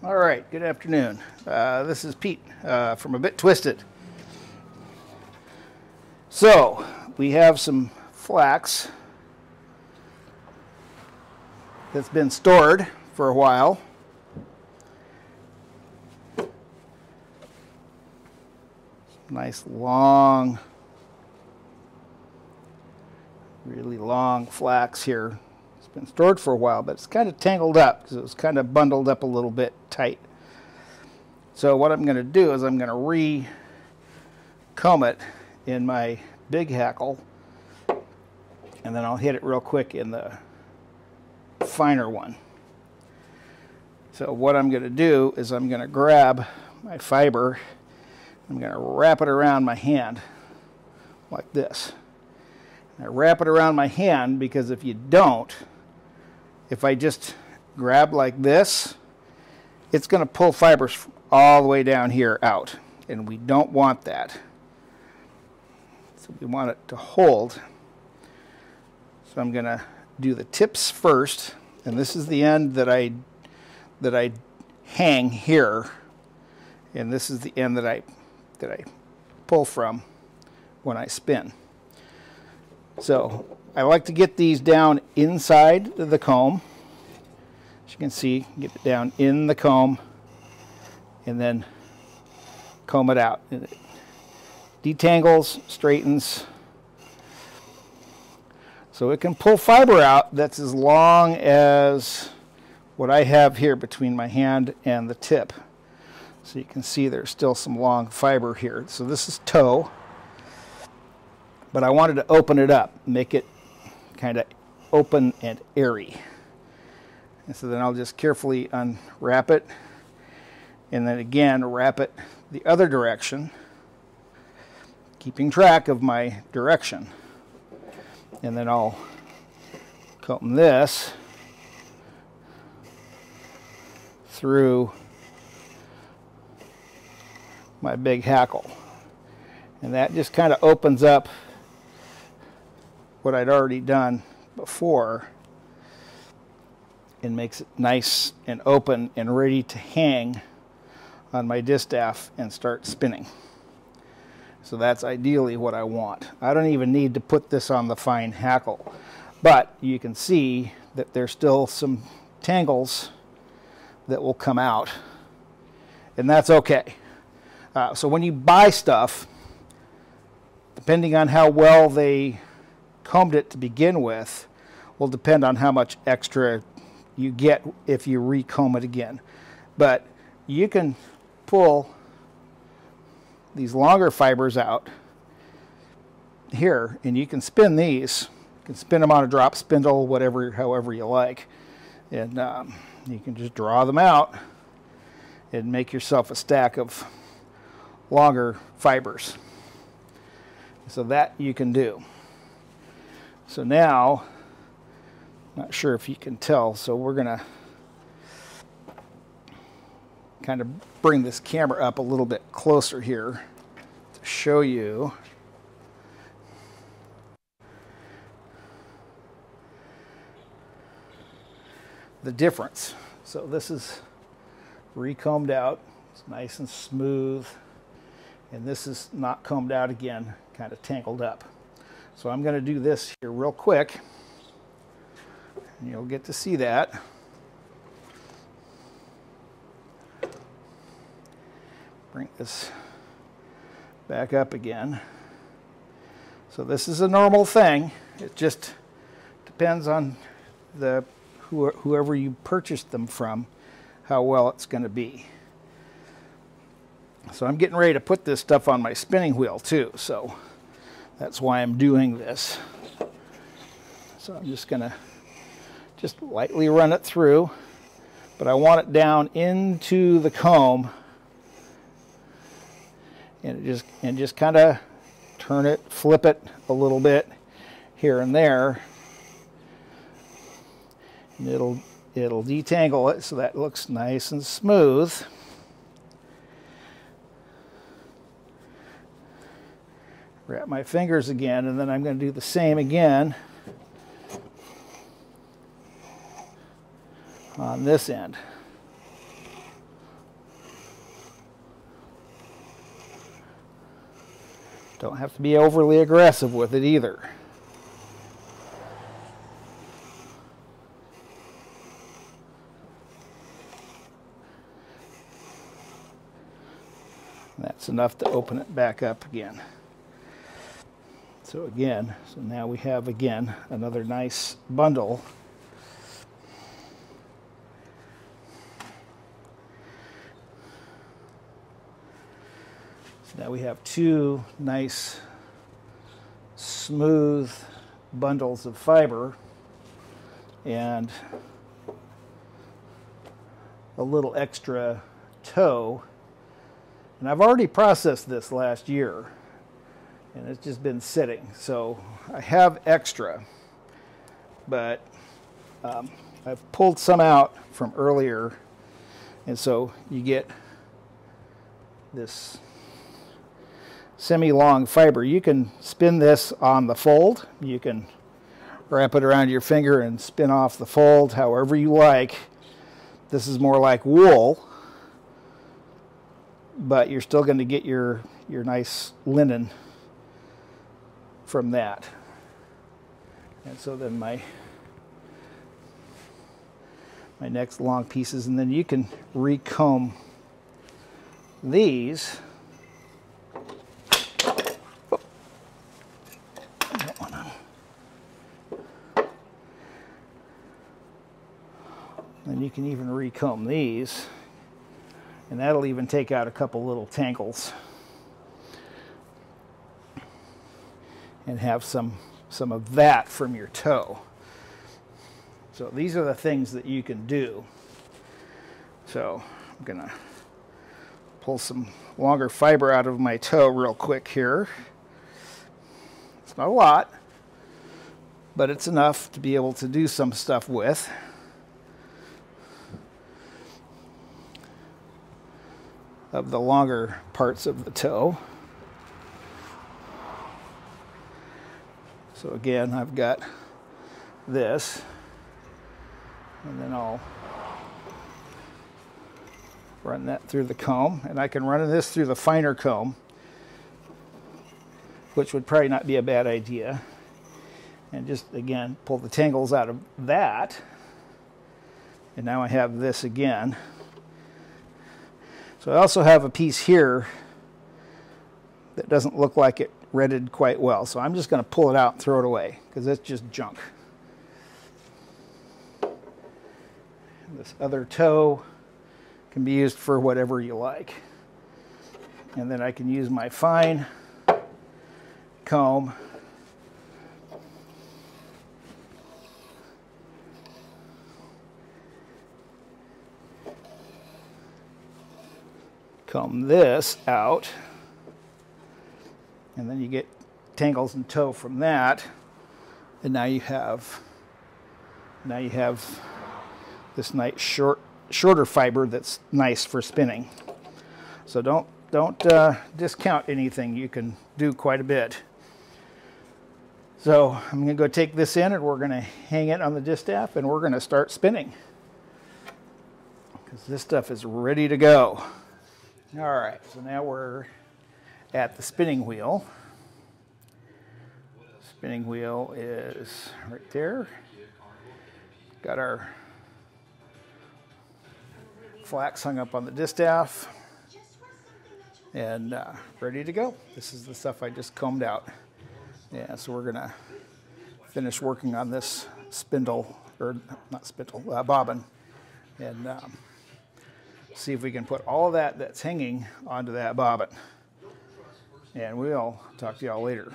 All right, good afternoon. Uh, this is Pete uh, from A Bit Twisted. So, we have some flax that's been stored for a while. Nice long, really long flax here been stored for a while, but it's kind of tangled up because it was kind of bundled up a little bit tight. So what I'm going to do is I'm going to re-comb it in my big hackle, and then I'll hit it real quick in the finer one. So what I'm going to do is I'm going to grab my fiber, I'm going to wrap it around my hand like this. I wrap it around my hand because if you don't, if I just grab like this, it's going to pull fibers all the way down here out. And we don't want that. So we want it to hold. So I'm going to do the tips first. And this is the end that I, that I hang here. And this is the end that I, that I pull from when I spin. So I like to get these down inside the comb. As you can see, get it down in the comb and then comb it out. It detangles, straightens. So it can pull fiber out that's as long as what I have here between my hand and the tip. So you can see there's still some long fiber here. So this is tow, but I wanted to open it up, make it kind of open and airy. And so then I'll just carefully unwrap it and then again wrap it the other direction, keeping track of my direction. And then I'll comb this through my big hackle. And that just kind of opens up what I'd already done before and makes it nice and open and ready to hang on my distaff and start spinning. So that's ideally what I want. I don't even need to put this on the fine hackle, but you can see that there's still some tangles that will come out, and that's okay. Uh, so when you buy stuff, depending on how well they combed it to begin with will depend on how much extra you get if you recomb it again. But you can pull these longer fibers out here and you can spin these. You can spin them on a drop spindle, whatever, however you like. And um, you can just draw them out and make yourself a stack of longer fibers. So that you can do. So now, not sure if you can tell, so we're going to kind of bring this camera up a little bit closer here to show you the difference. So this is recombed out. It's nice and smooth. And this is not combed out again, kind of tangled up. So I'm going to do this here real quick. And you'll get to see that. Bring this back up again. So this is a normal thing. It just depends on the whoever you purchased them from, how well it's going to be. So I'm getting ready to put this stuff on my spinning wheel too. So that's why I'm doing this. So I'm just going to just lightly run it through, but I want it down into the comb and just and just kind of turn it, flip it a little bit here and there. And it'll it'll detangle it so that looks nice and smooth. wrap my fingers again, and then I'm going to do the same again on this end. Don't have to be overly aggressive with it either. That's enough to open it back up again. So again, so now we have again another nice bundle. So now we have two nice smooth bundles of fiber and a little extra tow and I've already processed this last year, and it's just been sitting. So I have extra, but um, I've pulled some out from earlier, and so you get this semi-long fiber. You can spin this on the fold. You can wrap it around your finger and spin off the fold however you like. This is more like wool but you're still going to get your, your nice linen from that. And so then my my next long pieces, and then you can recomb these. Then you can even recomb these. And that'll even take out a couple little tangles and have some, some of that from your tow. So these are the things that you can do. So I'm gonna pull some longer fiber out of my tow real quick here. It's not a lot, but it's enough to be able to do some stuff with. of the longer parts of the tow. So again, I've got this, and then I'll run that through the comb, and I can run this through the finer comb, which would probably not be a bad idea. And just, again, pull the tangles out of that. And now I have this again. So I also have a piece here that doesn't look like it retted quite well. So I'm just going to pull it out and throw it away because it's just junk. This other tow can be used for whatever you like. And then I can use my fine comb comb this out and then you get tangles and tow from that. And now you have now you have this nice short shorter fiber that's nice for spinning. So don't don't uh, discount anything. You can do quite a bit. So I'm going to go take this in and we're going to hang it on the distaff and we're going to start spinning. Because this stuff is ready to go. All right, so now we're at the spinning wheel. Spinning wheel is right there. Got our flax hung up on the distaff and uh, ready to go. This is the stuff I just combed out. Yeah, so we're gonna finish working on this spindle, or not spindle, uh, bobbin. And um, see if we can put all that that's hanging onto that bobbin. And we'll talk to y'all later.